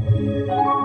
Música